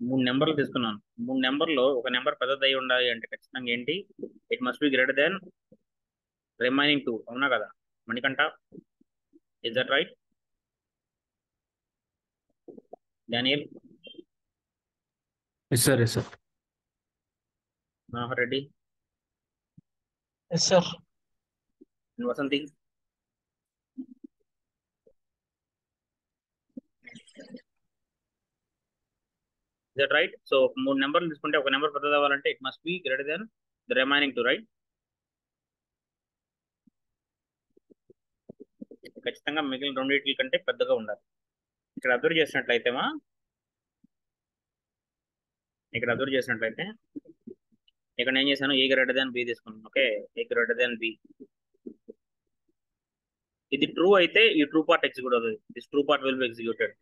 మూడు నెంబర్లు తీసుకున్నాను. మూడు నెంబర్లో ఒక నెంబర్ పెద్దది అయి ఉండాలి అంటే ఖచ్చితంగా ఏంటి? It must be greater than remaining two అవునా కదా? Manikanta is that right Daniel yes sir yes sir Manohar Reddy yes sir Vasanthi that right so మూడు నెంబర్లు తీసుకుంటే ఒక నెంబర్ పెద్దది అవ్వాలంటే it must be greater than the remaining two right ఖచ్చితంగా మిగిలిన రెండింటి కంటే పెద్దగా ఉండాలి. ఇక్కడ అబ్జర్వ్ చేసినట్లయితేమా ఇక్కడ అబ్జర్వ్ చేసినట్లయితే ఇక్కడ నేను చేశాను ఏ గ్రేటర్ దాన్ బి తీసుకున్నాను okay A greater than B ఇది ట్రూ అయితే ఈ ట్రూ పార్ట్ ఎగ్జిక్యూట్ అవుతుంది. This true part will be executed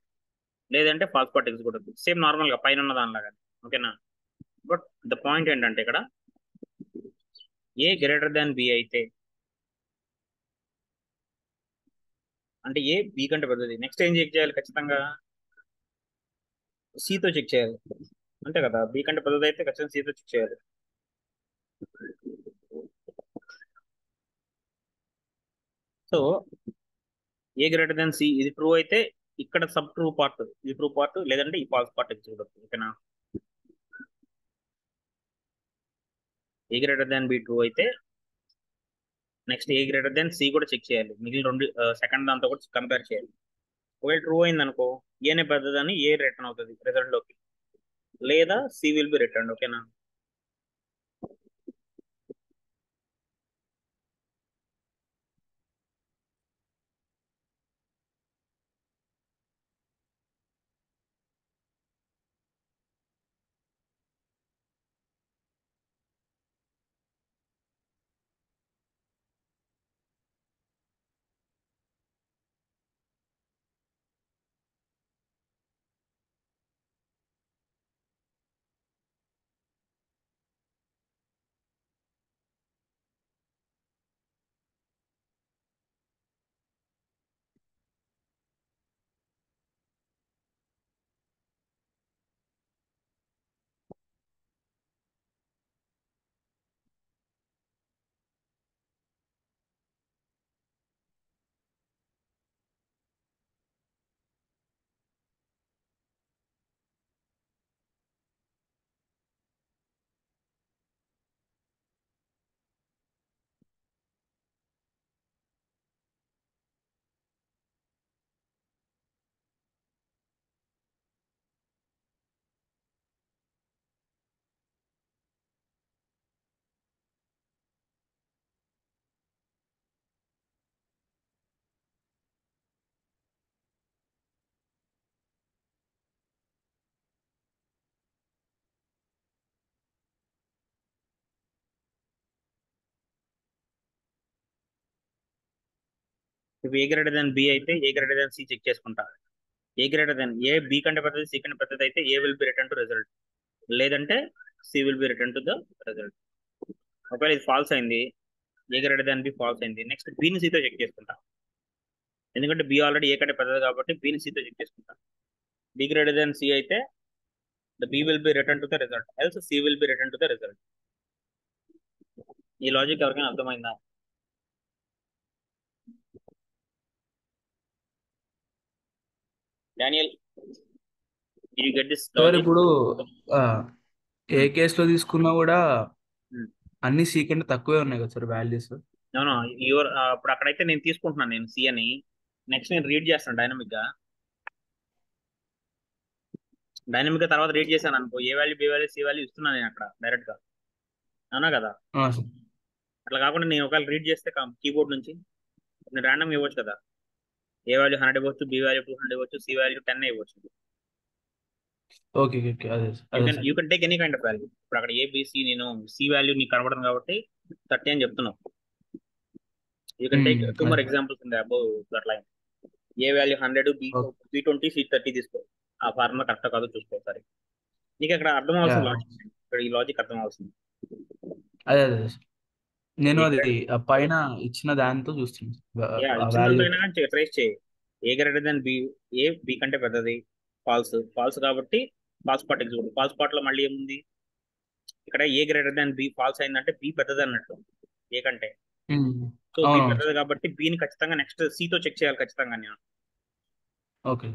లేదంటే ఫాల్స్ పార్ట్ ఎగ్జిక్యూట్ సేమ్ నార్మల్గా పైన ఉన్న దానిలాగా. ఓకేనా బట్ ద పాయింట్ ఏంటంటే ఇక్కడ ఏ గ్రేటర్ దాన్ బి అయితే అంటే ఏ బి కంటే పెద్దది. నెక్స్ట్ ఏం చెక్ చేయాలి ఖచ్చితంగా? సితో చెక్ చేయాలి. అంతే కదా? బి కంటే పెద్దది అయితే ఖచ్చితంగా సితో చెక్ చేయాలి. So A greater than C ఇది ట్రూ అయితే ఇక్కడ సబ్ ట్రూ పార్ట్ ఈ ట్రూ పార్ట్ లేదంటే ఈ ఫాల్స్ పార్ట్ ఎగ్జిక్యూట్ ఓకేనా? A greater than B true అయితే next A greater than C కూడా చెక్ చేయాలి. మిగిలిన రెండు సెకండ్ దాంతో కూడా కంపేర్ చేయాలి. ఒకవేళ ట్రూ అయింది అనుకో ఏనే పెద్దదని ఏ రిటర్న్ అవుతుంది రిజల్ట్లోకి లేదా సి విల్ బి రిటర్న్ ఓకేనా? ఇప్పుడు ఏ గ్రేటర్ దెన్ బి అయితే A greater than C check చేసుకుంటా. A greater than A B కంటే పెద్దది సి కంటే పెద్దది అయితే A will be return to result. లేదంటే C will be return to the result. ఒకవేళ ఇది ఫాల్స్ అయింది A greater than B false అయింది నెక్స్ట్ బిని సితో చెక్ చేసుకుంటా. ఎందుకంటే బి ఆల్రెడీ ఏ కంటే పెద్దది కాబట్టి బిని సితో చెక్ చేసుకుంటా. బి గ్రేటర్ దెన్ సి అయితే the B will be return to the result else C will be return to the result. ఈ లాజిక్ ఎవరికైనా అర్థమైందా? Daniel you get this sir ఇప్పుడు ఏ కేసులో తీసుకున్నా కూడా. అన్ని సి కంటే తక్కువే ఉన్నాయి కదా సార్ వాల్యూస్ అవును యువర్ ఇప్పుడు అక్కడైతే నేను తీసుకుంటున్నాను నేను సి అని. నెక్స్ట్ నేను రీడ్ చేస్తాను డైనమిక్గా. డైనమిక్గా తర్వాత రీడ్ చేశాను అనుకో A value B value C value ఇస్తున్నాను నేను అక్కడ డైరెక్ట్గా. అవునా కదా? అట్లా కాకుండా నేను ఒకవేళ రీడ్ చేస్తే కీబోర్డ్ నుంచి నేను ర్యాండమ్ ఇవ్వచ్చు కదా. ఏ వాల్యూ హండ్రెడ్ ఇవ్వచ్చు బి వాల్యూ టూ హండ్రెడ్ ఇవ్వచ్చు సి వాల్యూ టెన్ ఇవ్వచ్చు. ఓకే ఓకే అదే you can you can take any kind of value ఇప్పుడు అక్కడ ఏబిసి నేను సి వాల్యూ నీకు కనబడుతుంది కాబట్టి థర్టీ అని చెప్తున్నావు you can take two more. Examples in above that line A value hundred B. B twenty C thirty తీసుకో. ఆ ఫార్ములా కరెక్ట్ కాదో చూసుకో నీకు అక్కడ అర్థం Yeah. లాజిక్ ఇక్కడ ఈ లాజిక్ అర్థం అవ్వాల్సింది. అదే అదే నేను అది ఆ పైన ఇచ్చిన దాంతో చూస్తున్నాను యా వాల్యూ ట్రేస్ చేయి. A greater than B A B కంటే పెద్దది. ఫాల్స్ ఫాల్స్ కాబట్టి ఫాల్స్ పార్ట్ ఎగ్జిక్యూట్ ఫాల్స్ పార్ట్లో మళ్ళీ ఏముంది? ఇక్కడ A greater than B false అయిందంటే బి పెద్దది అన్నట్టు. ఏ కంటే. సో బి అవునవును పెద్దది కాబట్టి బిని ఖచ్చితంగా నెక్స్ట్తో చెక్ చేయాలి ఖచ్చితంగా నేను. Okay.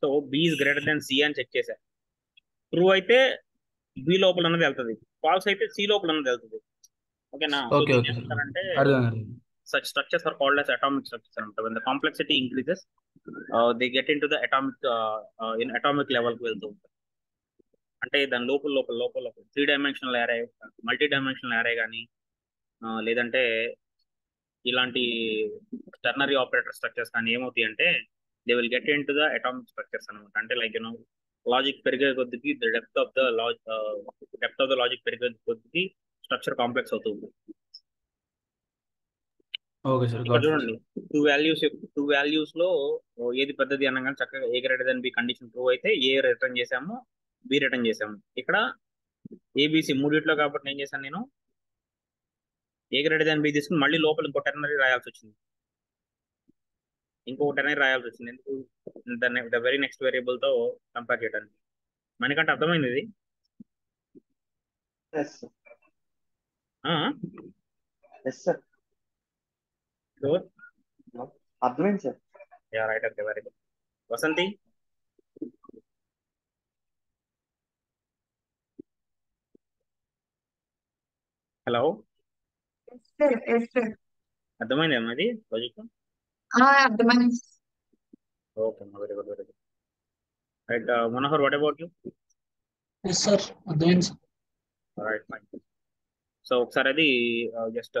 So B is greater than C అని చెక్ చేశా. ట్రూ అయితే బి లోపల ఉన్నది వెళ్తుంది. ఫాల్స్ అయితే సి లోపల ఉన్నది వెళ్తుంది. ఓకేనా? ఓకే ఓకే అర్థం such structures are called as atomic structures when the complexity increases uh, they get into the atomic uh, uh, in atomic level కి వెళ్తూ అంటే దాని లోపల లోపల లోపల లోపల. Three dimensional array multi dimensional array కానీ లేదంటే ఇలాంటి టర్నరీ ఆపరేటర్ స్ట్రక్చర్స్ కానీ ఏమవుతాయి అంటే they will get into the atomic structures అనమాట అంటే లైక్ యూనో లాజిక్ పెరిగే కొద్దికి the depth of the logic depth of the logic పెరిగే కొద్దికి స్ట్రక్చర్ కాంప్లెక్స్ అవుతూ ఉంటుంది ఓకే సార్ చూడండి టూ వాల్యూస్ టూ వాల్యూస్లో ఏది పెద్దది అనగానే చక్కగా A greater than B condition true అయితే ఏ రిటర్న్ చేసాము బి రిటర్న్ చేసాము. ఇక్కడ ఏబిసి మూడిట్లో కాబట్టి నేను చేశాను నేను? ఏ గ్రేటర్ దెన్ బి తీసుకుని మళ్ళీ లోపల ఇంకో టెర్నరీ రాయాల్సి వచ్చింది. ఇంకో టెర్నరీ రాయాల్సి వచ్చింది. ఎందుకు? ద వెరీ నెక్స్ట్ వేరియబుల్తో కంపేర్ చేయడానికి. మనకంటే అర్థమైంది ఇది? ఎస్ ఎస్ సార్ అర్థమైంది sir yeah right okay very good Vasanthi hello అర్థమైంది అమ్మా ఇది లాజిక్ అర్థమైంది. ఓకే అమ్మా very good very good right Manohar what about you yes sir అర్థమైంది సార్ రైట్ ఫైన్ సో ఒకసారి అది just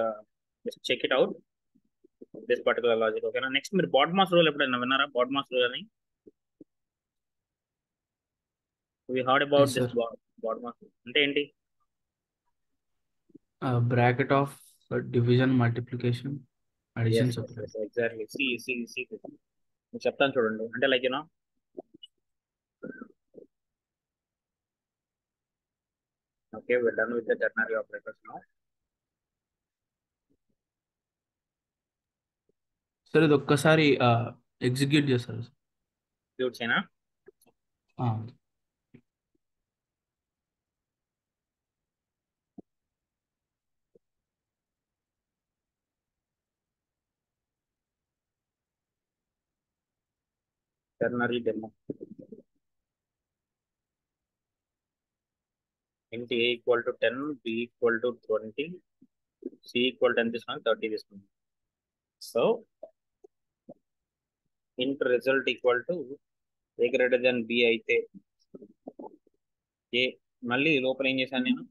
just check it out this particular logic ఓకేనా next మీరు బాడ్ మాస్ రూల్ ఎప్పుడైనా విన్నారా? బాడ్ మాస్ రూల్ అని? We heard about this. BODMAS అంటే ఏంటి? Bracket of division multiplication addition exactly see see see చెప్తాను చూడండి. అంటే like you know okay we're done with the ternary operators now sir ఇది ఒక్కసారి ఎగ్జిక్యూట్ చేస్తారు Execute చేయనా ternary demo Int A equal to ten B equal to twenty C equal ten తీసుకున్నాం thirty తీసుకున్నాం. So int result equal to A greater than B అయితే A మళ్ళీ లోపల ఏం చేశాను నేను?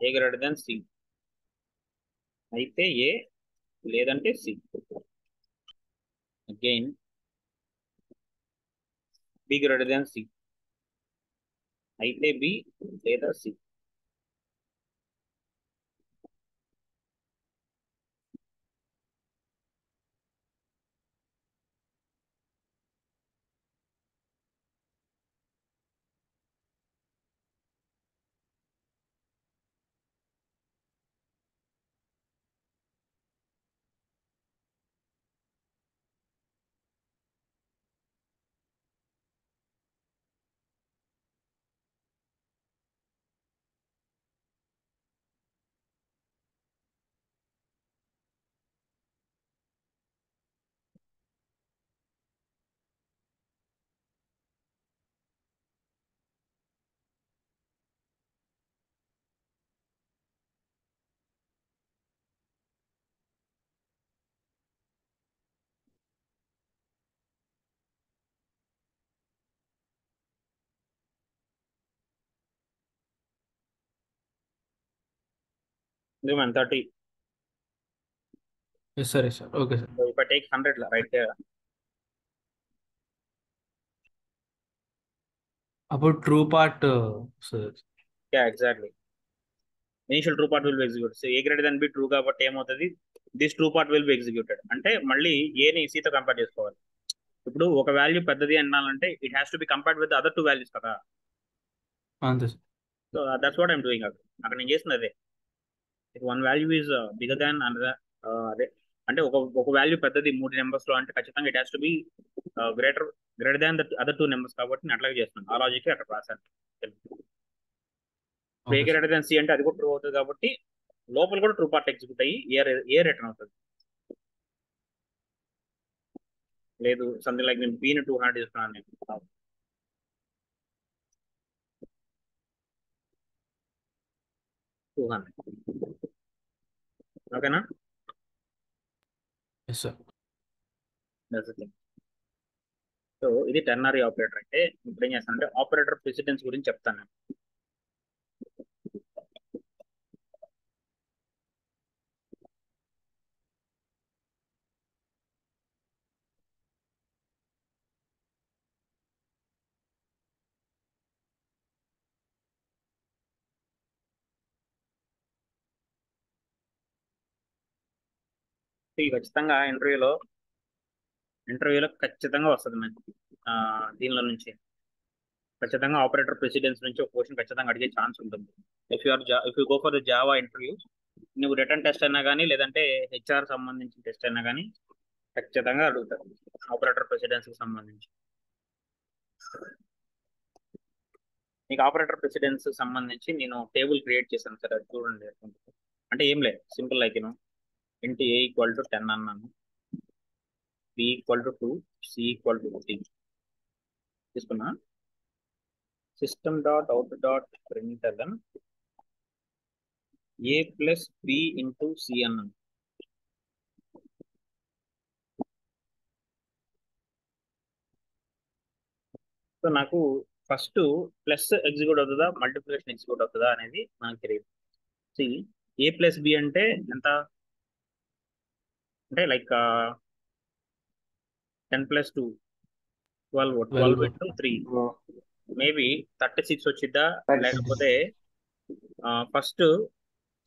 ఏ గ్రేటర్ దెన్ సి అయితే ఏ లేదంటే C again B greater than C అయితే బి లేదా C thirty yes sir yes sir okay sir I take 100 right there, అప్పుడు true part sir yeah, exactly. Initial true part will be executed. So A greater than B true కాబట్టి ఏమవుతుంది? This true part will be executed అంటే మళ్ళీ ఏని సీతో compare చేసుకోవాలి. ఇప్పుడు ఒక value పెద్దది అనాలంటే it has to be compared with other two values కదా. అంతే so that's what I'm doing అక్కడ అక్కడ నేను చేసింది అదే. One value is bigger than another అదే అంటే ఒక ఒక వాల్యూ పెద్దది మూడు నెంబర్స్లో అంటే ఖచ్చితంగా it has to be greater greater than other two numbers కాబట్టి నేను అట్లాగే చేస్తున్నాను. ఆ లాజిక్ అక్కడ రాశాను. ఏ గ్రేటర్ దాన్ సి అంటే అది కూడా ట్రూ అవుతుంది కాబట్టి లోపల కూడా ట్రూ పార్ట్ ఎగ్జిక్యూట్ అయ్యి ఏ ఏ రిటర్న్ అవుతుంది. లేదు సంథింగ్ లైక్ నేను బీని టూ హండ్రెడ్ తీసుకున్నాను నేను. టూ హండ్రెడ్ ఓకేనా? Yes sir that's thing so ఇది టెర్నరీ ఆపరేటర్ అయితే ఇప్పుడు ఏం చేస్తానంటే ఆపరేటర్ ప్రెసిడెన్స్ గురించి చెప్తాను. నేను ఇది ఖచ్చితంగా ఇంటర్వ్యూలో ఇంటర్వ్యూలో ఖచ్చితంగా వస్తుంది మనకి దీనిలో నుంచి. ఖచ్చితంగా ఆపరేటర్ ప్రెసిడెన్స్ నుంచి ఒక క్వశ్చన్ ఖచ్చితంగా అడిగే ఛాన్స్ ఉంటుంది. If you are if you go for the Java interview నువ్వు రిటర్న్ టెస్ట్ అయినా కానీ లేదంటే హెచ్ఆర్ సంబంధించిన టెస్ట్ అయినా కానీ ఖచ్చితంగా అడుగుతారు. ఆపరేటర్ ప్రెసిడెన్స్కి సంబంధించి. మీకు ఆపరేటర్ ప్రెసిడెన్స్ సంబంధించి నేను టేబుల్ క్రియేట్ చేశాను సార్ అది చూడండి. అంటే ఏం లేదు. Simple like you know into A equal to ten అన్నాను. B equal to two C equal to fifteen తీసుకున్నా? System dot out dot println A plus B into C అన్నాను. సో నాకు ఫస్ట్ ప్లస్ ఎగ్జిక్యూట్ అవుతుందా multiplication execute అవుతుందా అనేది నాకు తెలియదు C ఏ plus B అంటే ఎంత? అంటే like ten plus two twelve twelve. Into three. Maybe thirty six వచ్చిద్దా? లేకపోతే ఫస్ట్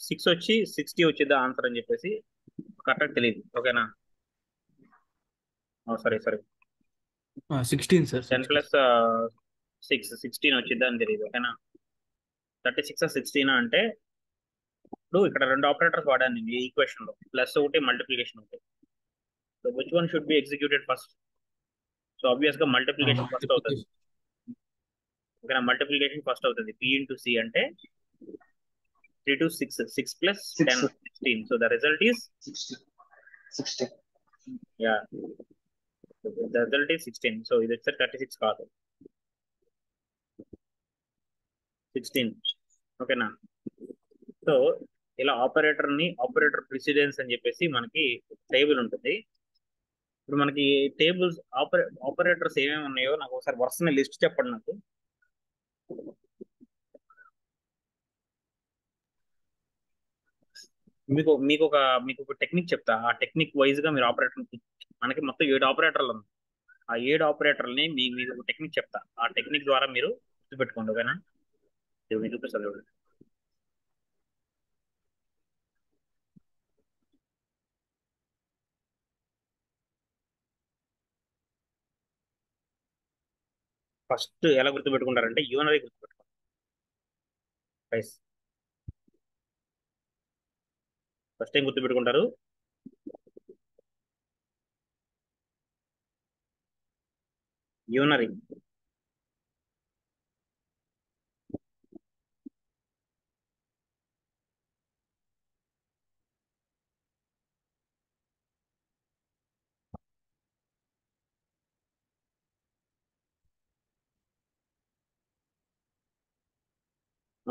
సిక్స్ వచ్చి సిక్స్టీ వచ్చిద్దా ఆన్సర్ అని చెప్పేసి కరెక్ట్ తెలియదు ఓకేనా? Sorry sorry. Sixteen sir ten plus six sixteen వచ్చిద్దా అని తెలియదు ఓకేనా? థర్టీ సిక్స్ సిక్స్టీన్ అంటే ఇప్పుడు ఇక్కడ రెండు ఆపరేటర్స్ వాడాను నేను ఈ ఈక్వేషన్లో. ప్లస్ ఒకటి మల్టిప్లికేషన్ ఒకటి. So which one should be executed first so ఆబ్వియస్గా మల్టిప్లికేషన్ ఫస్ట్ అవుతుంది. ఓకేనా? మల్టిప్లికేషన్ ఫస్ట్ అవుతుంది. పి ఇంటూ సి అంటే three two six six plus. Ten sixteen so the result is yeah the result is sixteen so ఇది వచ్చేసరి thirty six కాదు. Sixteen ఓకేనా? So ఇలా ఆపరేటర్ని ఆపరేటర్ ప్రిసిడెన్స్ అని చెప్పేసి మనకి టేబుల్ ఉంటుంది. ఇప్పుడు మనకి టేబుల్స్ ఆపరే ఆపరేటర్స్ ఏమేమి ఉన్నాయో నాకు ఒకసారి వరుసని లిస్ట్ చెప్పండి నాకు. మీకు మీకు ఒక మీకు ఒక టెక్నిక్ చెప్తా. ఆ టెక్నిక్ వైజ్గా మీరు ఆపరేటర్ మనకి మొత్తం ఏడు ఆపరేటర్లు ఉన్నాయి. ఆ ఏడు ఆపరేటర్లని మీ మీకు ఒక టెక్నిక్ చెప్తా. ఆ టెక్నిక్ ద్వారా మీరు గుర్తుపెట్టుకోండి ఓకేనా? మీకు చూపిస్తాను చూడండి ఫస్ట్ ఎలా గుర్తుపెట్టుకుంటారంటే యూనరీ గుర్తుపెట్టుకుంటారు రైస్ ఫస్ట్ ఏం గుర్తుపెట్టుకుంటారు? యూనరీ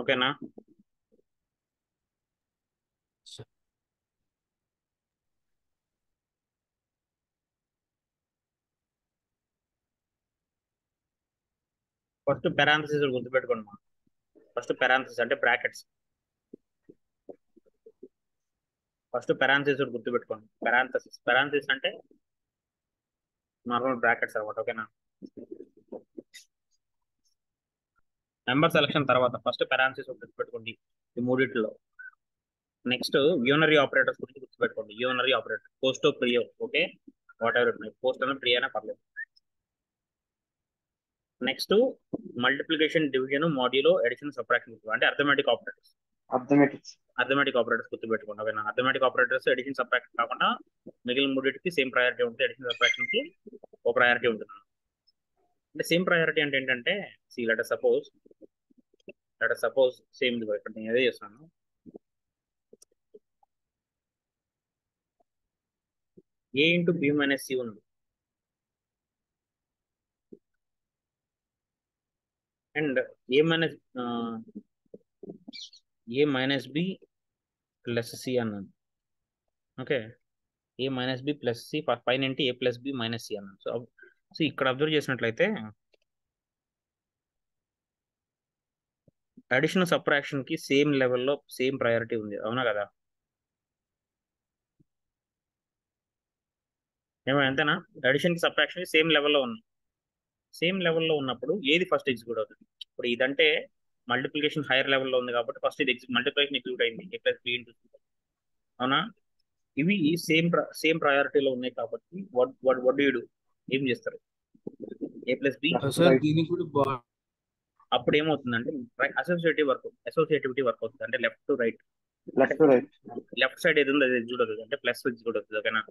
ఓకేనా ఫస్ట్ పెరాంథసిస్ గుర్తుపెట్టుకోండి మా ఫస్ట్ పెరాంథసిస్ అంటే బ్రాకెట్స్ ఫస్ట్ పెరాంథసిస్ గుర్తుపెట్టుకోండి. పెరాంథసిస్ పెరాంథసిస్ అంటే నార్మల్ బ్రాకెట్స్ అనమాట ఓకేనా నెంబర్ సెలక్షన్ తర్వాత ఫస్ట్ పెరాంథసిస్ గుర్తుపెట్టుకోండి. ఈ మూడిట్లో. నెక్స్ట్ యూనరీ ఆపరేటర్స్ గురించి గుర్తుపెట్టుకోండి. యూనరీ ఆపరేటర్ పోస్టో ప్రియో ఓకే వాట్ ఎవర్ ఉన్నాయి పోస్ట్ అన్న ప్రియో అయినా పర్లేదు. Next multiplication division modulo addition subtraction అంటే arithmetic operators arithmetics arithmetic operators గుర్తుపెట్టుకోండి. ఓకేనా? అర్థమెటిక్ ఆపరేటర్స్ ఎడిషన్ సబ్ట్రాక్షన్ కాకుండా మిగిలిన మూడింటికి సేమ్ ప్రయారిటీ ఉంటుంది ఎడిషన్ సబ్ట్రాక్షన్కి ఒక ప్రయారిటీ ఉంటుంది. అంటే సేమ్ ప్రయారిటీ అంటే ఏంటంటే C let suppose let suppose same ఇది ఇక్కడ నేను అదే చేస్తాను A into B minus C ఉంది. And A minus A minus B plus C అన్నాను. Okay A minus B plus C పైన ఏంటి? A plus B minus C అన్నాను. సో సో ఇక్కడ అబ్జర్వ్ చేసినట్లయితే అడిషన్ సప్రాక్షన్కి సేమ్ లెవెల్లో సేమ్ ప్రయారిటీ ఉంది. అవునా కదా? ఏమో ఎంతనా? అడిషన్కి సప్రాక్షన్కి సేమ్ లెవెల్లో ఉంది సేమ్ లెవెల్లో ఉన్నప్పుడు ఏది ఫస్ట్ ఎగ్జిక్యూట్ అవుతుంది? ఇప్పుడు ఇదంటే మల్టిప్లికేషన్ హైయర్ లెవెల్లో ఉంది కాబట్టి ఫస్ట్ ఇది మల్టిప్లికేషన్ ఎగ్జిక్యూట్ అయింది. ఏ ప్లస్ బి ఇంటూ అవునా? ఇవి సేమ్ సేమ్ ప్రయారిటీలో ఉన్నాయి కాబట్టి వడ్ వడ్ వడ్ యూ డూ ఏం చేస్తారు? ఏ ప్లస్ బి అప్పుడు ఏమవుతుందంటే అసోసియేటివ్ వర్క్ అసోసియేటివిటీ వర్క్ అవుతుంది అంటే left to right left to right left side ఏది ఉందో అది అవుతుంది అంటే ప్లస్ అవుతుంది ఓకేనా?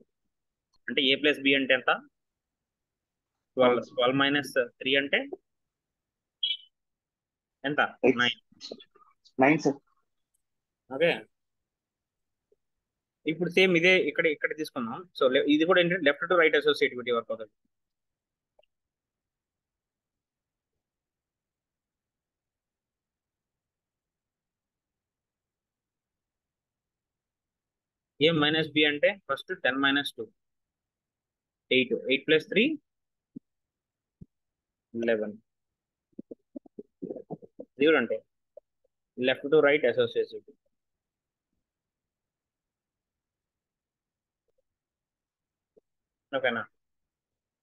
అంటే ఏ ప్లస్ బి అంటే ఎంత? ట్వెల్వ్ ట్వెల్వ్ మైనస్ త్రీ అంటే ఎంత. Nine nine sir okay. ఇప్పుడు సేమ్ ఇదే ఇక్కడ ఇక్కడ తీసుకుందాం సో ఇది కూడా ఏంటంటే left to right associativity work అవుతుంది. ఏ మైనస్ బి అంటే first ten minus two eight eight plus three eleven అంటే లెఫ్ట్ టు రైట్ అసోసియేటివిటీ ఓకేనా?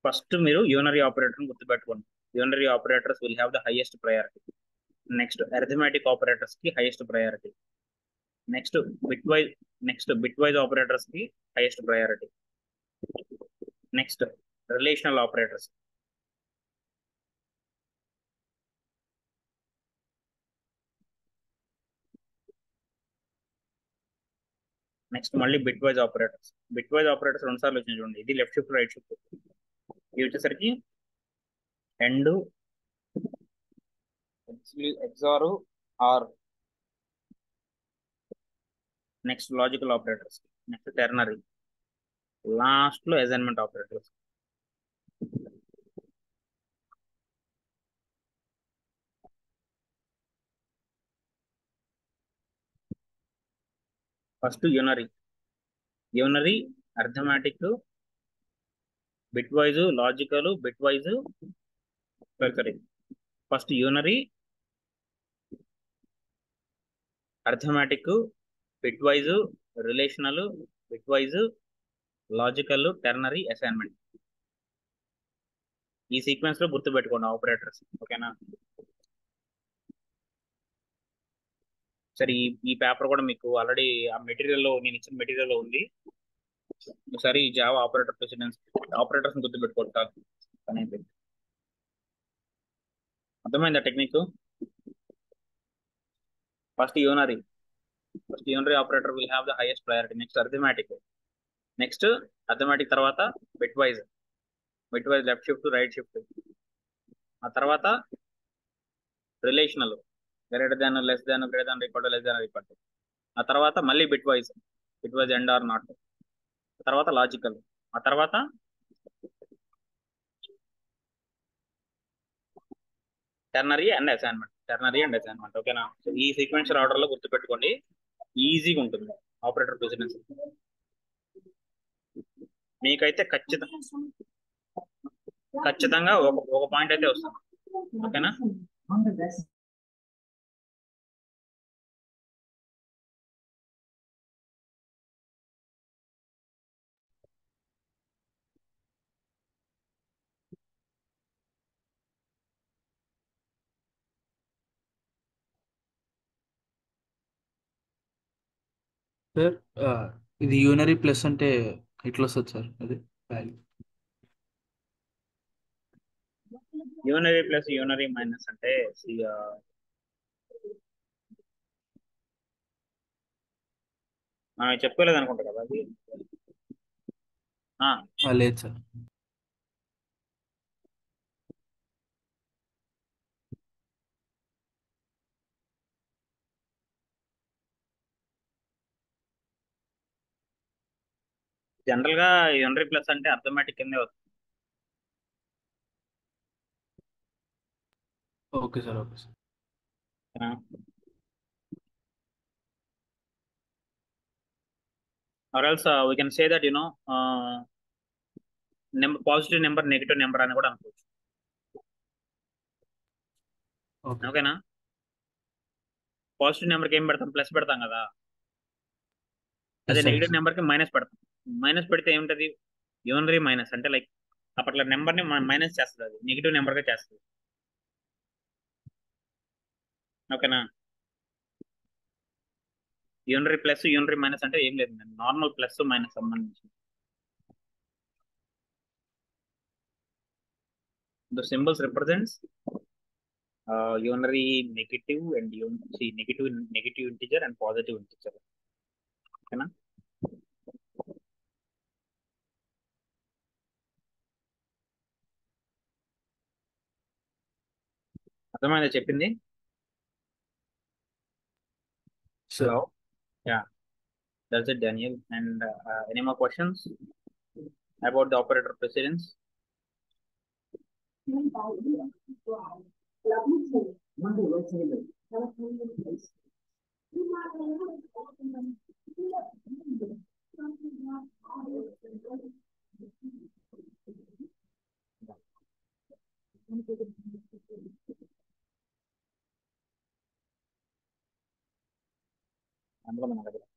ఫస్ట్ మీరు యూనరీ ఆపరేటర్ గుర్తుపెట్టుకోండి. Unary operators will have the highest priority. Next arithmetic ఆపరేటర్స్కి highest priority. Next bitwise next bitwise ఆపరేటర్స్కి highest priority. Next relational operators. Next మళ్ళీ bitwise operators bitwise operators రెండు సార్లు వచ్చినాయి చూడండి. ఇది left shift right shift ఇది వచ్చేసరికి and XOR or next logical operators next ternary లాస్ట్లో assignment operators first unary. Unary arithmetic bitwise logical bitwise sorry first unary arithmetic bitwise relational bitwise logical ternary assignment ఈ సీక్వెన్స్లో గుర్తుపెట్టుకోండి operators ఓకేనా సరే ఈ ఈ పేపర్ కూడా మీకు ఆల్రెడీ ఆ మెటీరియల్లో నేను ఇచ్చిన మెటీరియల్లో ఉంది. ఒకసారి ఈ జావా ఆపరేటర్ ప్రెసిడెన్స్ ఆపరేటర్స్ గుర్తుపెట్టుకోండి చాలు పని అయిపోయింది అర్థమైందా technique? First unary. First unary operator will have the highest priority. Next arithmetic. Next arithmetic తర్వాత bitwise bitwise left shift right shift. ఆ తర్వాత relational. Greater than less than greater than record less than record ఆ తర్వాత మళ్ళీ bitwise bitwise and or not తర్వాత logical ఆ తర్వాత ternary and assignment ternary and assignment ఓకేనా సో ఈ సీక్వెన్షియల్ ఆర్డర్లో గుర్తుపెట్టుకోండి. ఈజీగా ఉంటుంది. ఆపరేటర్ ప్రెసిడెన్స్ మీకైతే ఖచ్చితంగా ఖచ్చితంగా ఒక ఒక పాయింట్ అయితే వస్తుంది. ఓకేనా సార్ ఇది యూనరీ ప్లస్ అంటే ఎట్లా వస్తుంది సార్ అది value unary plus unary minus అంటే చెప్పుకోలేదు అనుకుంటా కదా అది. లేదు సార్. జనరల్గా యూనరీ ప్లస్ అంటే అర్థమెటిక్ కిందే వస్తుంది. Okay sir okay sir. Or else we can say that you know number positive number negative number అని కూడా అనుకోవచ్చు. ఓకే. ఓకేనా? పాజిటివ్ నెంబర్కి ఏం పెడతాం? ప్లస్ పెడతాం కదా? అదే. నెగిటివ్ నెంబర్కి మైనస్ పెడతాం. మైనస్ పెడితే ఏముంటది? Unary minus. అంటే లైక్ అప్పట్లో నెంబర్ని మైనస్ చేస్తుంది అది. నెగిటివ్ నెంబర్గా చేస్తుంది. ఓకేనా? యూనరీ ప్లస్ యూనరీ మైనస్ అంటే ఏం లేదు నార్మల్ ప్లస్ మైనస్ సంబంధించి the symbols represents unary negative and and negative negative integer and positive integer. ఓకేనా? అర్థమైందా చెప్పింది sir Hello? Yeah. That's it, Daniel. And uh, any more questions about the operator precedence? அதனால நான் நடக்கிறேன்